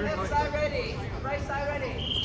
Left side ready. Right side ready.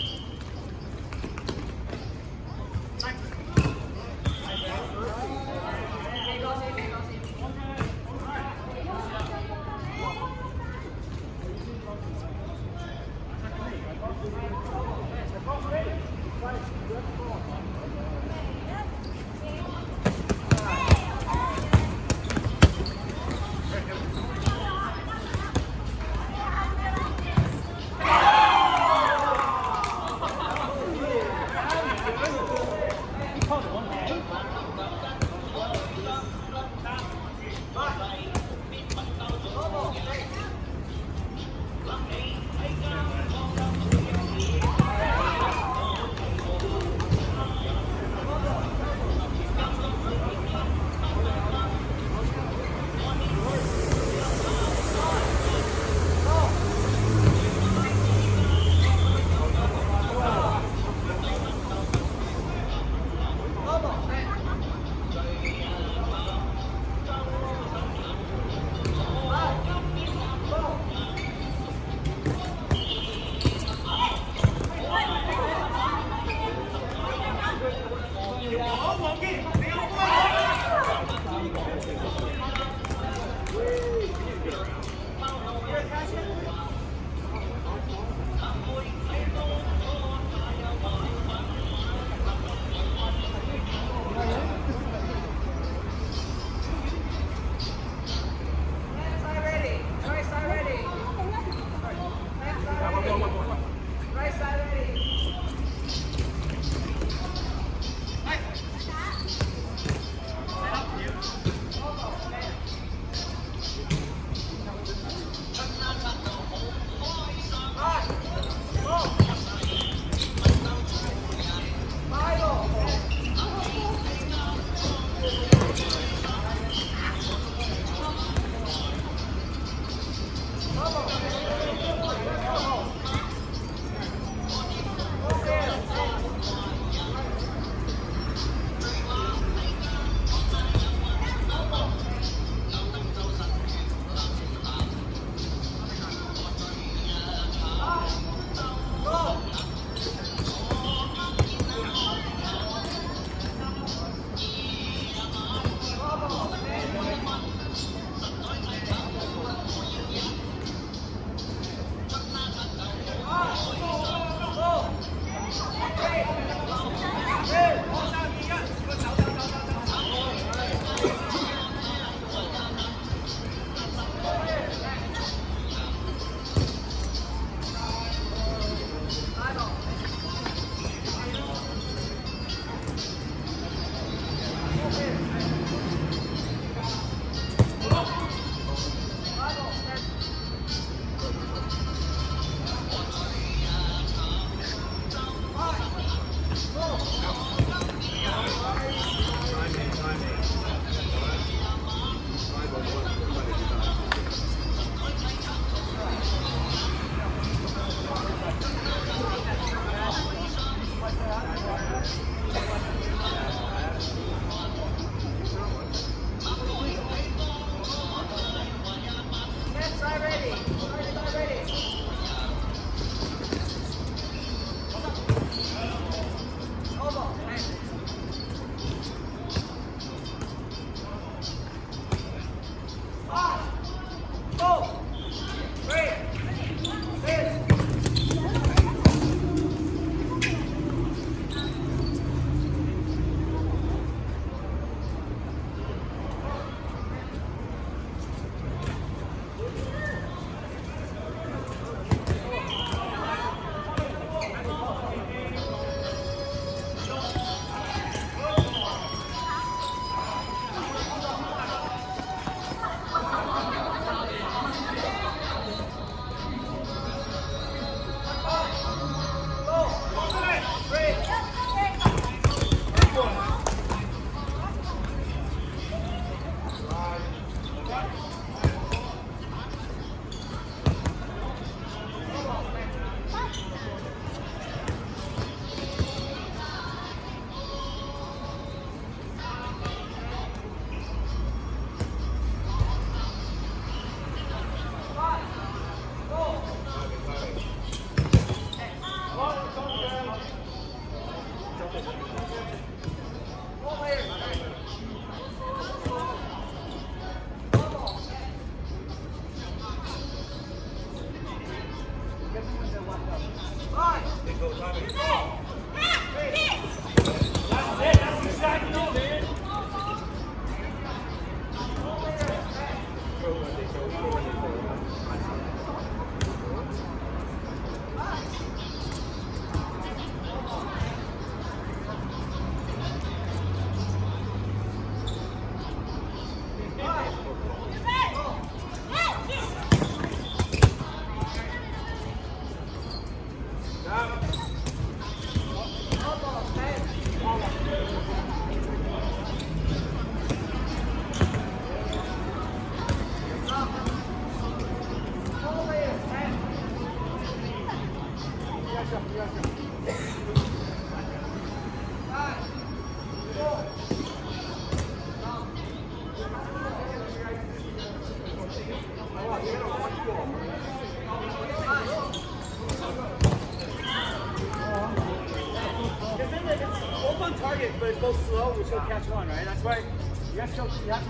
Both on target, but it's both slow, We still catch one, right? That's right. you have to. You have to.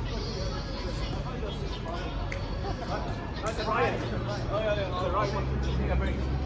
That's Ryan. Oh yeah,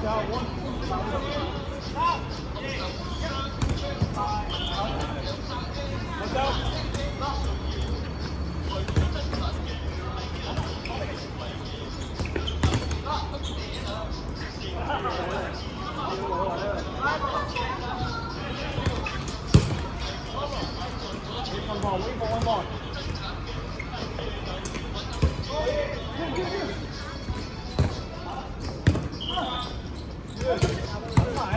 Got one. Let's go. One ball, leave for one คือสา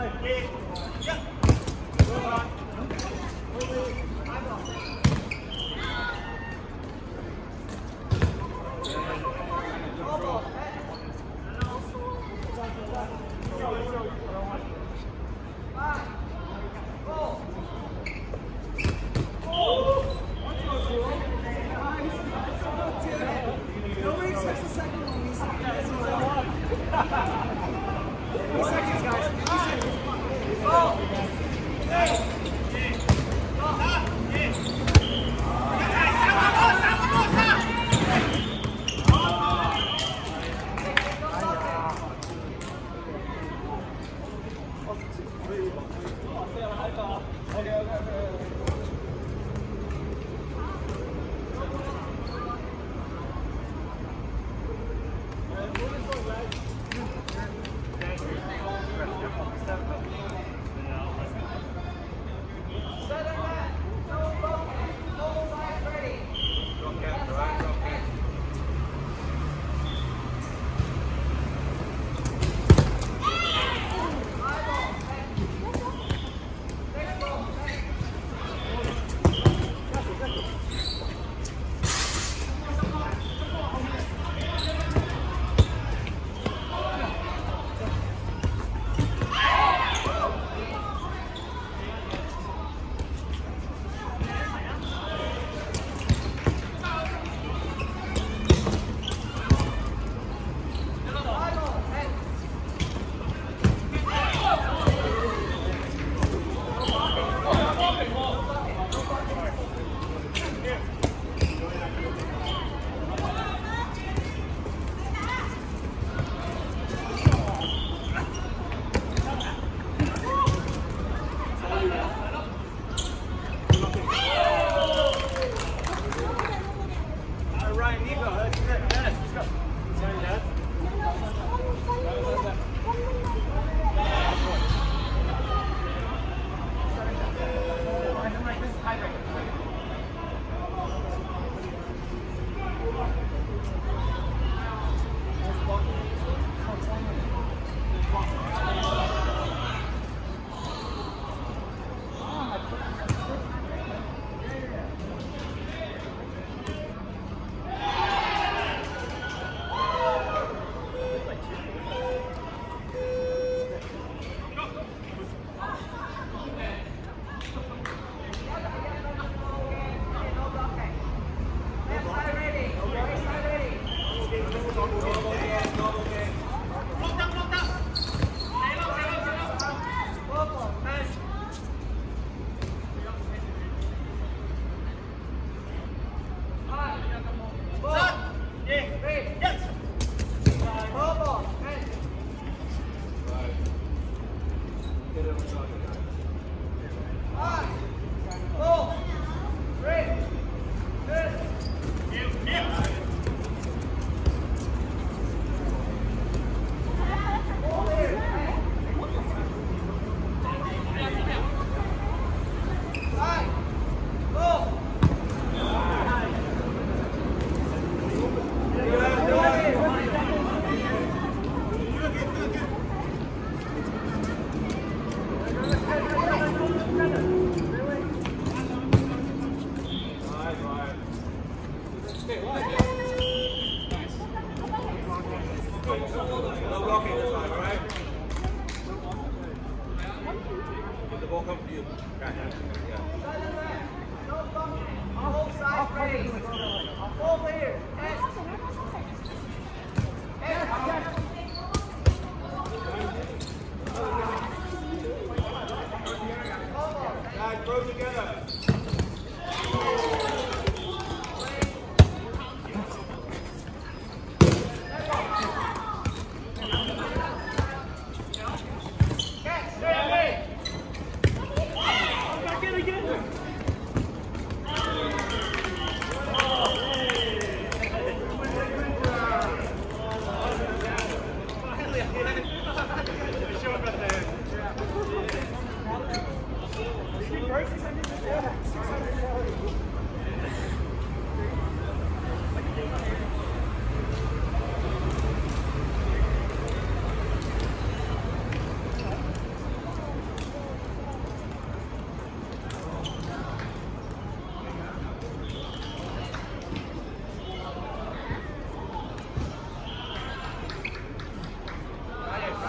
Vai,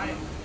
Sorry.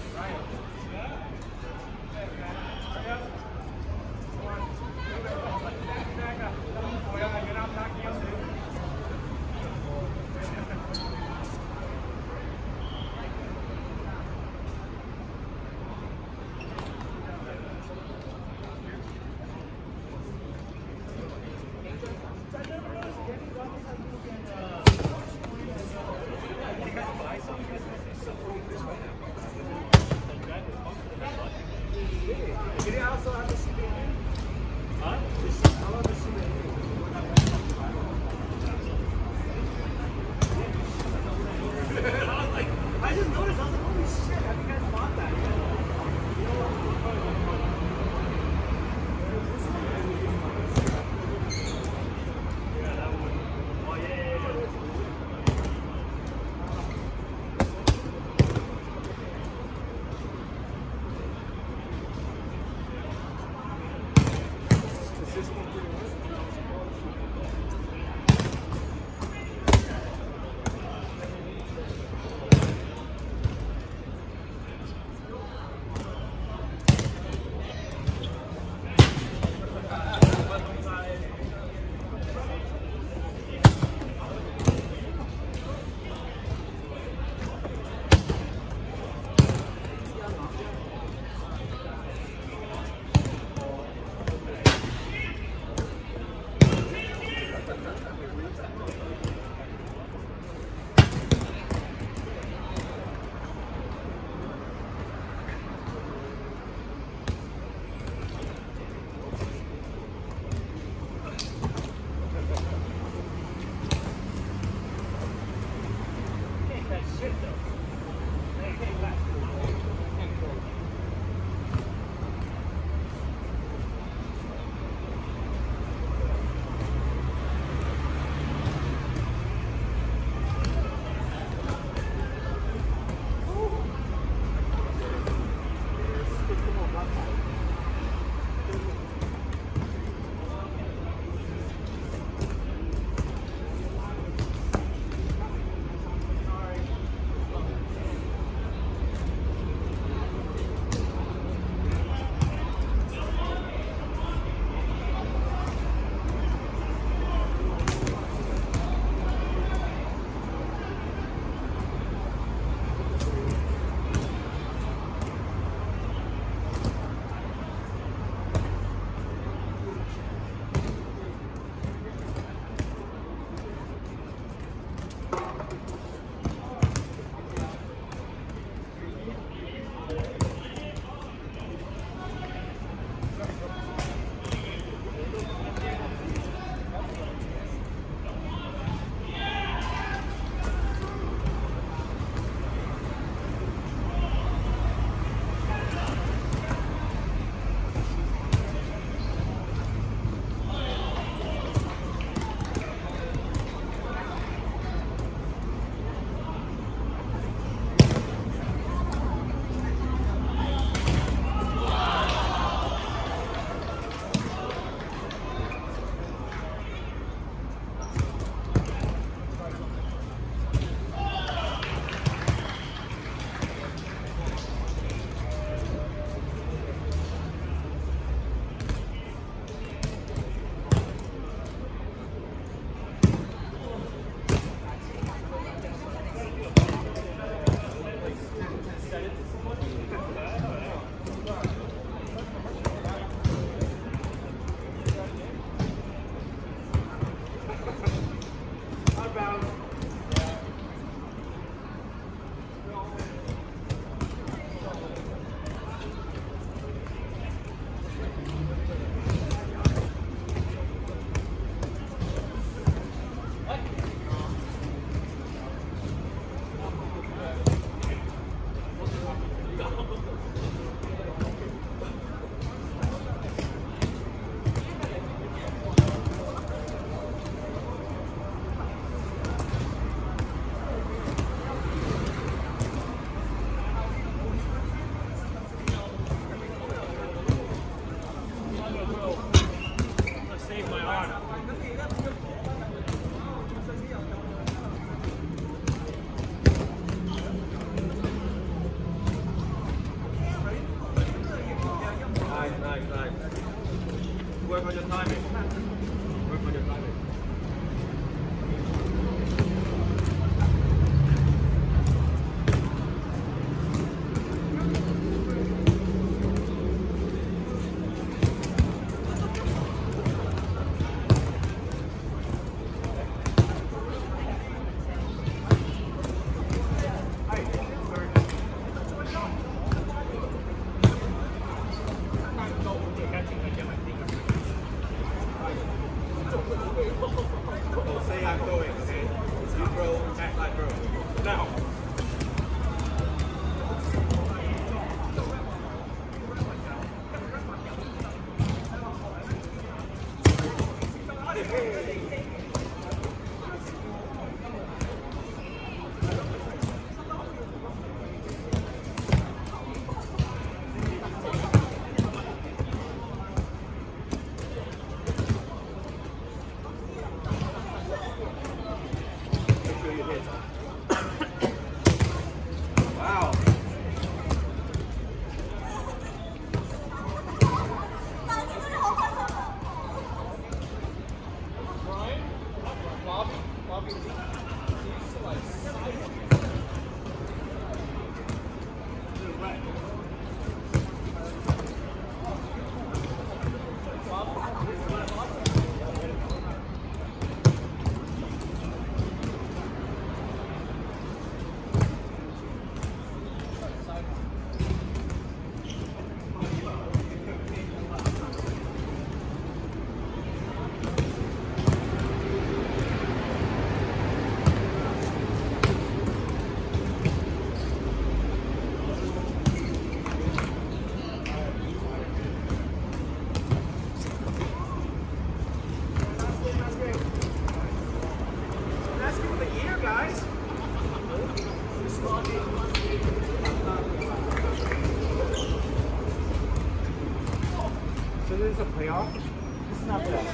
This is a playoff? This is not playoff.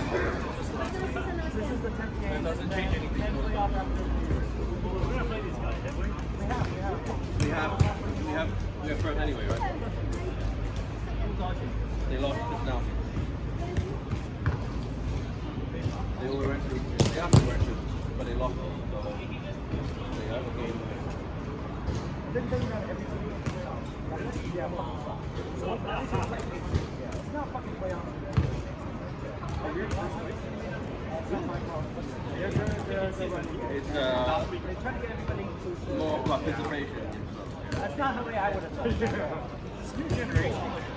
This is the 10th game. It doesn't change anything. 10 playoff after We're gonna play these guys, have we? We have, we have. We have, we have, we have anyway, right? They lost this now. They all went through, they have to went through, but they lost. So they have a game. Didn't think everything. Yeah, fucking So, yeah, it's uh, They try to get everybody inclusive. more participation. That's not the way I would have done it. It's new generation.